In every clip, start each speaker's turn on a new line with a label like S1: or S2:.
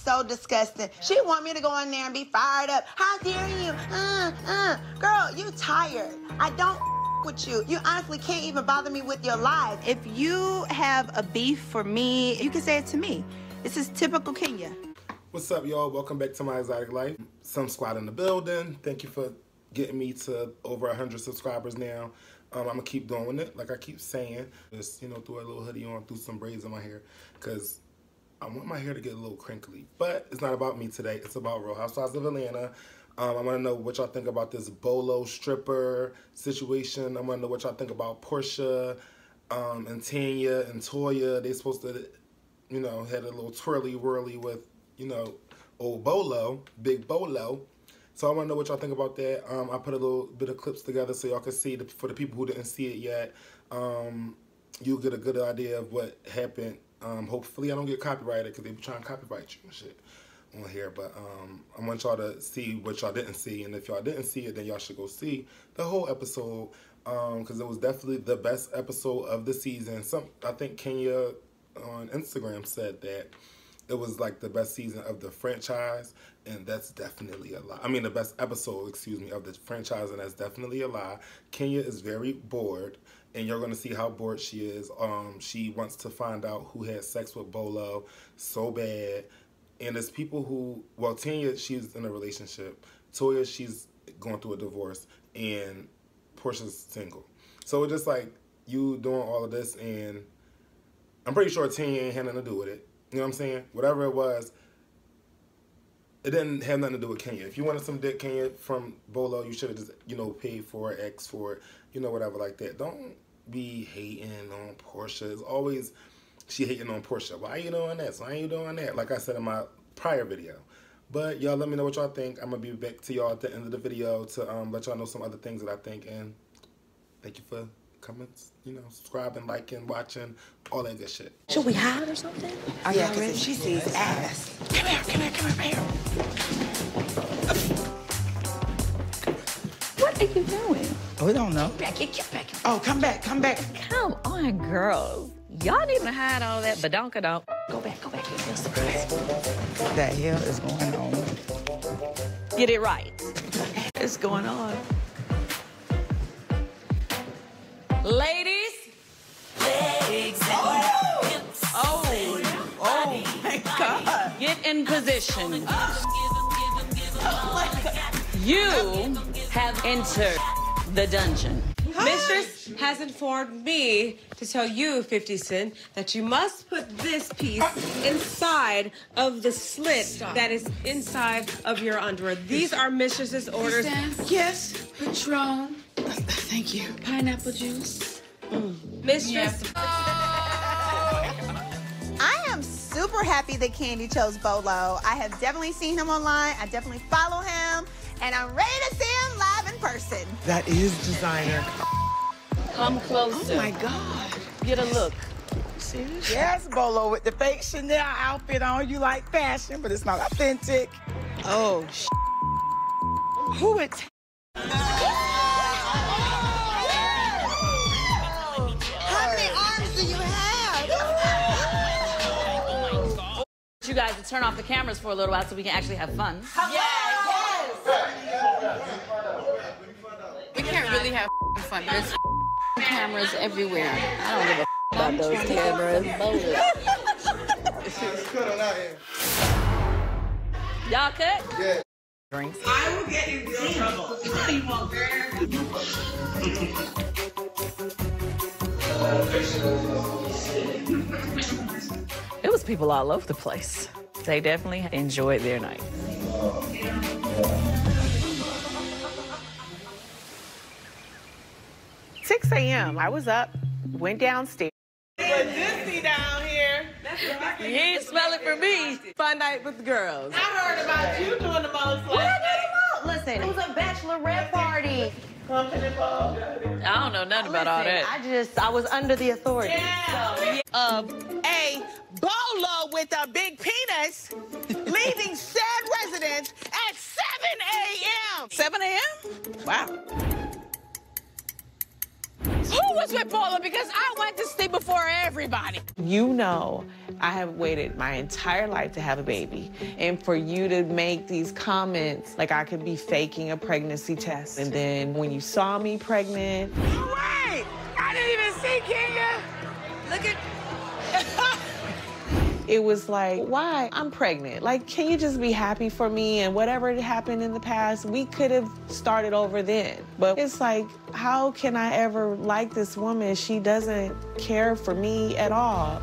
S1: so disgusting. She want me to go in there and be fired up. How dare you? Uh, uh. Girl, you tired. I don't with you. You honestly can't even bother me with your lies. If you have a beef for me, you can say it to me. This is typical Kenya.
S2: What's up, y'all? Welcome back to my exotic life. Some squad in the building. Thank you for getting me to over 100 subscribers now. Um, I'm gonna keep doing it, like I keep saying. Just you know, throw a little hoodie on, threw some braids in my hair, cause I want my hair to get a little crinkly. But it's not about me today. It's about Real Housewives of Atlanta. Um, I want to know what y'all think about this Bolo stripper situation. I want to know what y'all think about Porsha um, and Tanya and Toya. They supposed to, you know, had a little twirly whirly with, you know, old Bolo, big Bolo. So I want to know what y'all think about that. Um, I put a little bit of clips together so y'all can see the, for the people who didn't see it yet. Um, you'll get a good idea of what happened. Um, hopefully I don't get copyrighted because they be trying to copyright you and shit on here. But um, I want y'all to see what y'all didn't see. And if y'all didn't see it, then y'all should go see the whole episode because um, it was definitely the best episode of the season. Some I think Kenya on Instagram said that it was like the best season of the franchise, and that's definitely a lie. I mean, the best episode, excuse me, of the franchise, and that's definitely a lie. Kenya is very bored, and you're gonna see how bored she is. Um, she wants to find out who had sex with Bolo so bad, and there's people who, well, Tanya, she's in a relationship. Toya, she's going through a divorce, and Porsha's single. So it's just like you doing all of this, and I'm pretty sure Tanya ain't had nothing to do with it. You know what I'm saying? Whatever it was, it didn't have nothing to do with Kenya. If you wanted some dick Kenya from Bolo, you should have just, you know, paid for it, X for it, you know, whatever like that. Don't be hating on Porsha. It's always she hating on Porsha. Why are you doing this? Why are you doing that? Like I said in my prior video. But y'all let me know what y'all think. I'm gonna be back to y'all at the end of the video to um, let y'all know some other things that I think and thank you for comments, you know, subscribing, liking, watching, all that good shit.
S3: Should we hide or something?
S1: Are yeah, because she sees ass.
S3: Come here, come here, come here, come here.
S4: What are you doing?
S3: Oh, we don't know.
S4: Get back, get back.
S3: Oh, come back, come back.
S4: Come on, girls. Y'all need to hide all that badonka don't. Go back, go back. It's a surprise.
S3: What the hell is going on?
S4: Get it right. What's going on? Ladies. Legs oh. oh. Oh, my God. Get in position. You have entered the dungeon.
S5: Mistress has informed me to tell you, 50 Cent, that you must put this piece inside of the slit Stop. that is inside of your underwear. These are Mistress's orders.
S4: Yes. Patron. Thank you. Pineapple juice.
S5: Mm. Mistress. Yeah.
S1: I am super happy that Kandi chose Bolo. I have definitely seen him online. I definitely follow him. And I'm ready to see him live in person.
S3: That is designer.
S4: Come closer.
S3: Oh my God.
S4: Get a look.
S3: Serious? Yes, Bolo, with the fake Chanel outfit on. You like fashion, but it's not authentic. Oh, sh. Who would?
S4: you have You guys to turn off the cameras for a little while so we can actually have fun.
S1: Yes,
S6: yes. We really have fun. There's cameras everywhere. I don't give a about those cameras.
S4: Y'all cut?
S6: Yeah.
S3: Drinks.
S7: I will get in real trouble. you won't,
S4: It was people all over the place. They definitely enjoyed their night.
S5: Six a.m. I was up, went downstairs.
S7: But Disney down here.
S4: You ain't smell it for me.
S5: Fun night with the girls.
S7: I heard about you doing the most last night.
S1: Listen, it was a bachelorette party.
S4: I don't know nothing about all that.
S1: I just, I was under the authority.
S7: Yeah.
S1: So.
S3: Of um, a bolo with a big penis leaving said residence at 7 a.m.
S4: 7 a.m.?
S3: Wow.
S6: Was with Paula because I went to sleep before everybody.
S8: You know, I have waited my entire life to have a baby. And for you to make these comments like I could be faking a pregnancy test. And then when you saw me pregnant,
S3: Wait! I didn't even see Kenya.
S5: Look at.
S8: It was like, why? I'm pregnant. Like, can you just be happy for me? And whatever happened in the past, we could have started over then. But it's like, how can I ever like this woman? She doesn't care for me at all.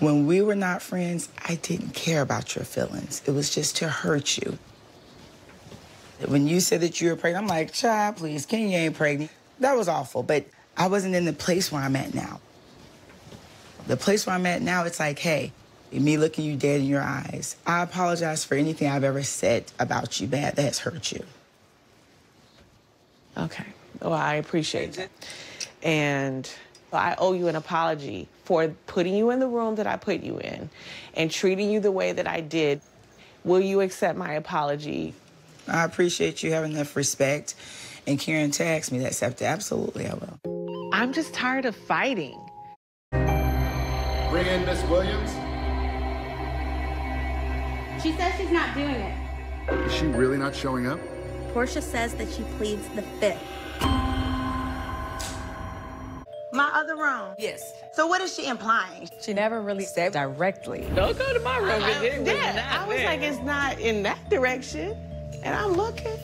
S3: When we were not friends, I didn't care about your feelings. It was just to hurt you. When you said that you were pregnant, I'm like, child, please, Kenya ain't pregnant. That was awful, but I wasn't in the place where I'm at now. The place where I'm at now, it's like, hey, me looking you dead in your eyes. I apologize for anything I've ever said about you bad that has hurt you.
S8: Okay. Well, I appreciate that. And I owe you an apology for putting you in the room that I put you in and treating you the way that I did. Will you accept my apology?
S3: I appreciate you having enough respect and caring to ask me that, Septa. Absolutely, I will.
S8: I'm just tired of fighting.
S2: Bring in Miss Williams.
S9: She says she's not doing it.
S10: Is she really not showing up?
S9: Porsha says that she pleads the fifth.
S1: My other room.
S5: Yes.
S1: So what is she implying?
S4: She never really said directly.
S8: Don't go to my room.
S4: I-
S8: it was
S4: yeah,
S8: I was like, it's not in that direction. And I'm looking.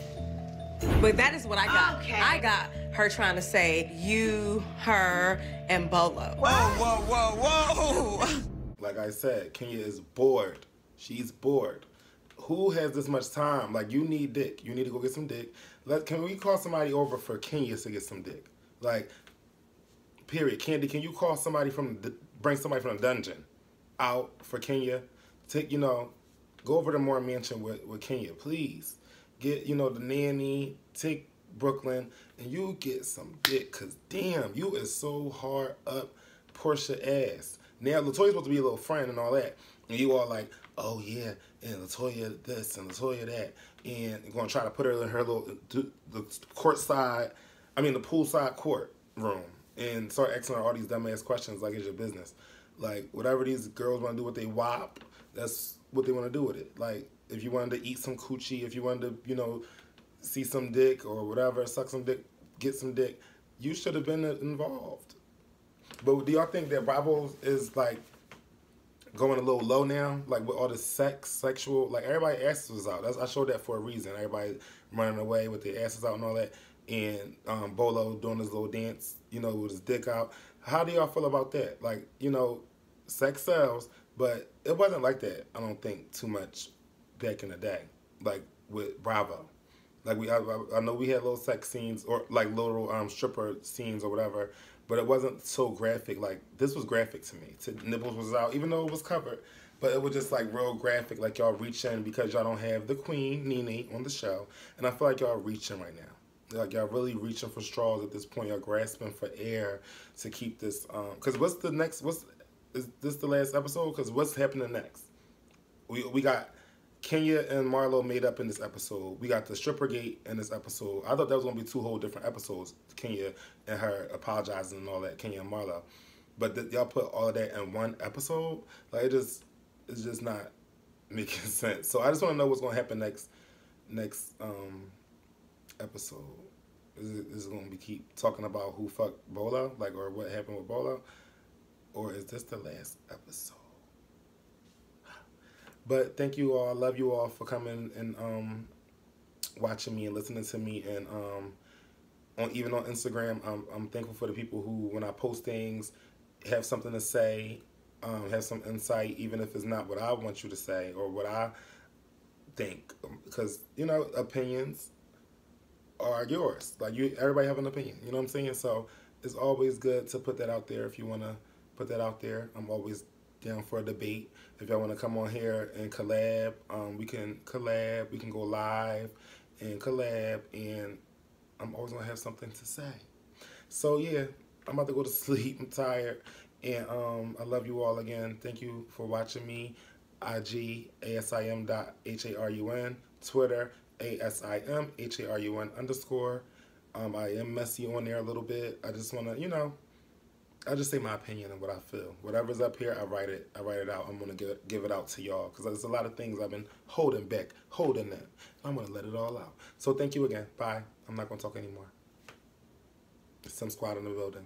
S5: But that is what I got. Okay. I got her trying to say you, her, and Bolo.
S3: Whoa, whoa, whoa, whoa.
S2: Like I said, Kenya is bored. She's bored. Who has this much time? Like you need dick. You need to go get some dick. Let can we call somebody over for Kenya to get some dick? Like, period. Kandi, can you call somebody from the bring somebody from the dungeon out for Kenya? Take you know, go over to Moore Mansion with, with Kenya, please. Get you know the nanny. Take Brooklyn and you get some dick. Cause damn, you is so hard up Porsha ass. Now Latoya's supposed to be a little friend and all that, and you all like, oh yeah, and Latoya this and Latoya that, and you're gonna try to put her in her little the court side, I mean the poolside court room, and start asking her all these dumbass questions like it's your business, like whatever these girls want to do with they wop, that's what they want to do with it. Like if you wanted to eat some coochie, if you wanted to, you know, see some dick or whatever, suck some dick, get some dick, you should have been involved. But do y'all think that Bravo is like going a little low now, like with all the sex, sexual, like everybody asses was out. That's, I showed that for a reason. Everybody running away with their asses out and all that, and um, Bolo doing his little dance, you know, with his dick out. How do y'all feel about that? Like, you know, sex sells, but it wasn't like that. I don't think too much back in the day, like with Bravo. Like we, I, I know we had little sex scenes or like little um, stripper scenes or whatever, but it wasn't so graphic. Like this was graphic to me. To, nipples was out, even though it was covered, but it was just like real graphic. Like y'all reaching because y'all don't have the queen Nene on the show, and I feel like y'all reaching right now. Like y'all really reaching for straws at this point. Y'all grasping for air to keep this. Um, cause what's the next? What's is this the last episode? Cause what's happening next? We we got Kenya and Marlo made up in this episode. We got the stripper gate in this episode. I thought that was gonna be two whole different episodes. Kenya and her apologizing and all that. Kenya and Marlo, but y'all put all of that in one episode. Like it just it's just not making sense. So I just want to know what's gonna happen next next um episode. Is it, is it gonna be keep talking about who fucked Bolo, like or what happened with Bolo, or is this the last episode? But thank you all. I love you all for coming and um, watching me and listening to me. And um, on even on Instagram, I'm, I'm thankful for the people who, when I post things, have something to say, um, have some insight, even if it's not what I want you to say or what I think. Because you know, opinions are yours. Like you, everybody have an opinion. You know what I'm saying? So it's always good to put that out there. If you want to put that out there, I'm always down for a debate. If y'all want to come on here and collab, um, we can collab. We can go live and collab, and I'm always gonna have something to say. So yeah, I'm about to go to sleep. I'm tired, and um, I love you all again. Thank you for watching me. IG asim dot h a r u n Twitter A S I M H A R U N underscore. Um, I am messy on there a little bit. I just want to, you know, I just say my opinion and what I feel. Whatever's up here, I write it. I write it out. I'm gonna give give it out to y'all because there's a lot of things I've been holding back, holding in. I'm gonna let it all out. So thank you again. Bye. I'm not gonna talk anymore. Some squad in the building.